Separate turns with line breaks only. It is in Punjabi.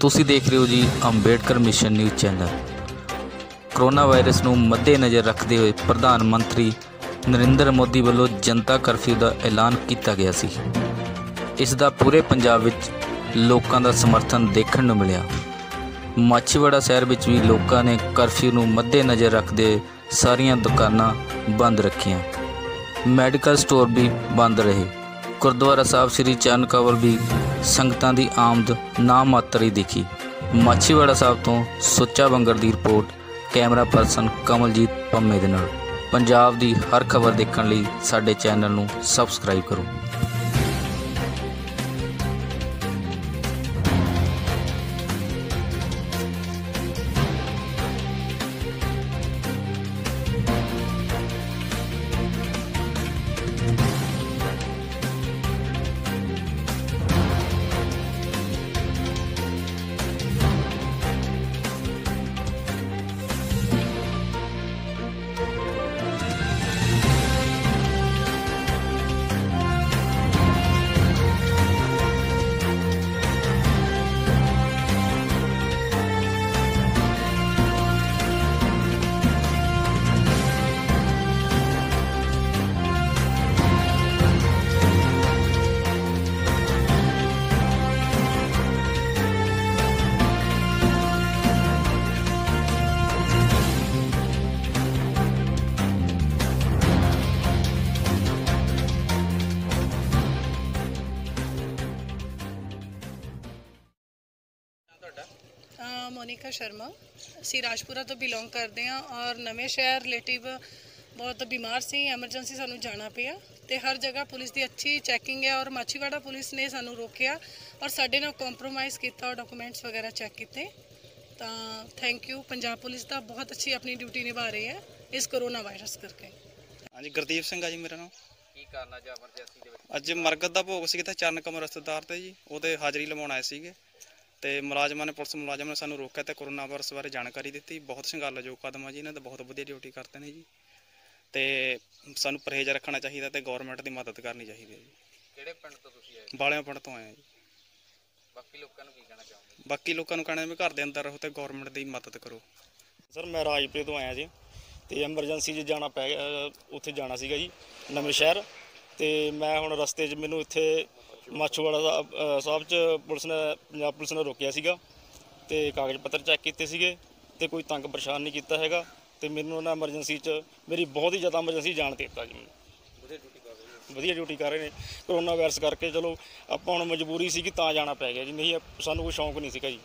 ਤੁਸੀਂ ਦੇਖ ਰਹੇ ਹੋ ਜੀ Ambedkar mission news channel. Corona virus ਨੂੰ ਮੱਦੇਨਜ਼ਰ ਰੱਖਦੇ ਹੋਏ ਪ੍ਰਧਾਨ ਮੰਤਰੀ ਨਰਿੰਦਰ ਮੋਦੀ ਵੱਲੋਂ ਜਨਤਾ ਕਰਫਿਊ ਦਾ ਐਲਾਨ ਕੀਤਾ ਗਿਆ ਸੀ। ਇਸ ਦਾ ਪੂਰੇ ਪੰਜਾਬ ਵਿੱਚ ਲੋਕਾਂ ਦਾ ਸਮਰਥਨ ਦੇਖਣ ਨੂੰ ਮਿਲਿਆ। ਮਾਛੀਵਾੜਾ ਸ਼ਹਿਰ ਵਿੱਚ ਵੀ ਲੋਕਾਂ ਨੇ ਕਰਫਿਊ ਨੂੰ ਮੱਦੇਨਜ਼ਰ ਰੱਖਦੇ ਸਾਰੀਆਂ ਦੁਕਾਨਾਂ ਬੰਦ ਰੱਖੀਆਂ। ਮੈਡੀਕਲ ਸਟੋਰ ਵੀ ਬੰਦ ਰਹੇ। ਗੁਰਦੁਆਰਾ ਸਾਹਿਬ ਸ੍ਰੀ ਚਰਨ ਕਵਰ ਵੀ ਸੰਗਤਾਂ ਦੀ ਆਮਦ ਨਾ ਮਾਤਰ ਹੀ ਦਿਖੀ। ਮਾਛੀਵਾੜਾ ਸਾਹਿਬ ਤੋਂ ਸੁੱਚਾ ਬੰਗਰ ਦੀ ਰਿਪੋਰਟ, ਕੈਮਰਾ ਪਰਸਨ ਕਮਲਜੀਤ ਪੰਮੇ ਦੇ ਨਾਲ। ਪੰਜਾਬ ਦੀ ਹਰ ਖਬਰ ਦੇਖਣ ਲਈ ਸਾਡੇ ਚੈਨਲ ਨੂੰ ਸਬਸਕ੍ਰਾਈਬ ਕਰੋ।
ਅ, ਮੋਨਿਕਾ ਸ਼ਰਮਾ। ਅਸੀਂ ਰਾਜਪੁਰਾ ਤੋਂ ਬਿਲੋਂਗ ਕਰਦੇ ਹਾਂ ਔਰ ਨਵੇਂ ਸ਼ਹਿਰ ਰਿਲੇਟਿਵ ਬਹੁਤ ਬਿਮਾਰ ਸੀ ਐਮਰਜੈਂਸੀ ਸਾਨੂੰ ਜਾਣਾ ਪਿਆ ਤੇ ਹਰ ਜਗ੍ਹਾ ਪੁਲਿਸ ਦੀ ਅੱਛੀ ਚੈਕਿੰਗ ਹੈ ਔਰ ਮਾਛੀਵਾੜਾ ਪੁਲਿਸ ਨੇ ਸਾਨੂੰ ਰੋਕਿਆ ਔਰ ਸਾਡੇ ਨਾਲ ਕੰਪਰੋਮਾਈਜ਼ ਕੀਤਾ ਔਰ ਡਾਕੂਮੈਂਟਸ ਵਗੈਰਾ ਚੈੱਕ ਕੀਤੇ। ਤਾਂ ਥੈਂਕ ਯੂ ਪੰਜਾਬ ਪੁਲਿਸ ਦਾ ਬਹੁਤ ਅੱਛੀ ਆਪਣੀ ਡਿਊਟੀ ਨਿਭਾ ਰਹੀ ਹੈ ਇਸ ਕਰੋਨਾ ਵਾਇਰਸ ਕਰਕੇ।
ਹਾਂਜੀ ਗੁਰਦੀਪ ਸਿੰਘ ਆ ਜੀ ਮੇਰਾ ਨਾਮ।
ਕੀ ਕਰਨਾ ਜਾਂ ਐਮਰਜੈਂਸੀ ਦੇ ਵਿੱਚ?
ਅੱਜ ਮਰਗਤ ਦਾ ਭੋਗ ਸੀ ਤੇ ਚਰਨ ਕਮਰ ਰਿਸ਼ਤੇਦਾਰ ਤੇ ਜੀ ਉਹਦੇ ਹਾਜ਼ਰੀ ਲਵਾਉਣ ਆਏ ਸੀਗੇ। ਤੇ ਮੁਲਾਜ਼ਮਾਂ ਨੇ ਪੁਲਿਸ ਮੁਲਾਜ਼ਮਾਂ ਨੇ ਸਾਨੂੰ ਰੋਕਿਆ ਤੇ ਕਰੋਨਾ ਵਾਇਰਸ ਬਾਰੇ ਜਾਣਕਾਰੀ ਦਿੱਤੀ। ਬਹੁਤ ਸੰਘਾਲਾਯੋਗ ਕਦਮ ਆ ਜੀ ਇਹਨਾਂ ਦਾ ਬਹੁਤ ਵਧੀਆ ਡਿਊਟੀ ਕਰਦੇ ਨੇ ਜੀ। ਤੇ ਸਾਨੂੰ ਪਰਹੇਜ਼ ਰੱਖਣਾ ਚਾਹੀਦਾ ਤੇ ਗਵਰਨਮੈਂਟ ਦੀ ਮਦਦ ਕਰਨੀ ਚਾਹੀਦੀ ਹੈ ਜੀ।
ਕਿਹੜੇ ਪਿੰਡ ਤੋਂ ਤੁਸੀਂ ਆਏ?
ਬਾਲਿਆਂ ਪਿੰਡ ਤੋਂ ਆਏ ਆ ਜੀ।
ਬਾਕੀ ਲੋਕਾਂ ਨੂੰ ਕੀ ਕਹਿਣਾ ਚਾਹੋਗੇ?
ਬਾਕੀ ਲੋਕਾਂ ਨੂੰ ਕਹਿਣਾ ਵੀ ਘਰ ਦੇ ਅੰਦਰ ਰਹੋ ਤੇ ਗਵਰਨਮੈਂਟ ਦੀ ਮਦਦ ਕਰੋ।
ਸਰ ਮੈਂ ਰਾਜਪੁਰੇ ਤੋਂ ਆਇਆ ਜੀ ਤੇ ਐਮਰਜੈਂਸੀ 'ਚ ਜਾਣਾ ਪੈ ਗਿਆ ਉੱਥੇ ਜਾਣਾ ਸੀਗਾ ਜੀ ਨਵੇਂ ਸ਼ਹਿਰ। ਤੇ ਮੈਂ ਹੁਣ ਰਸਤੇ 'ਚ ਮੈਨੂੰ ਇੱਥੇ ਮਾਛੋਵਾੜਾ ਸਾਹਿਬ ਅ, ਸਾਹਿਬ 'ਚ ਪੁਲਿਸ ਨੇ ਪੰਜਾਬ ਪੁਲਿਸ ਨੇ ਰੋਕਿਆ ਸੀਗਾ ਤੇ ਕਾਗਜ਼ ਪੱਤਰ ਚੈੱਕ ਕੀਤੇ ਸੀਗੇ ਤੇ ਕੋਈ ਤੰਗ ਪਰੇਸ਼ਾਨ ਨਹੀਂ ਕੀਤਾ ਹੈਗਾ ਤੇ ਮੈਨੂੰ ਉਹਨਾਂ ਐਮਰਜੈਂਸੀ 'ਚ ਮੇਰੀ ਬਹੁਤ ਹੀ ਜ਼ਿਆਦਾ ਐਮਰਜੈਂਸੀ ਜਾਣ ਦੇ ਦਿੱਤਾ ਜੀ ਮੈਨੂੰ। ਵਧੀਆ ਡਿਊਟੀ ਕਰ ਰਹੇ ਨੇ। ਕਰੋਨਾ ਵਾਇਰਸ ਕਰਕੇ ਚਲੋ ਆਪਾਂ ਹੁਣ ਮਜਬੂਰੀ ਸੀ ਕਿ ਤਾਂ ਜਾਣਾ ਪੈ ਗਿਆ ਜੀ ਨਹੀਂ ਸਾਨੂੰ ਕੋਈ ਸ਼ੌਂਕ ਨਹੀਂ ਸੀਗਾ ਜੀ।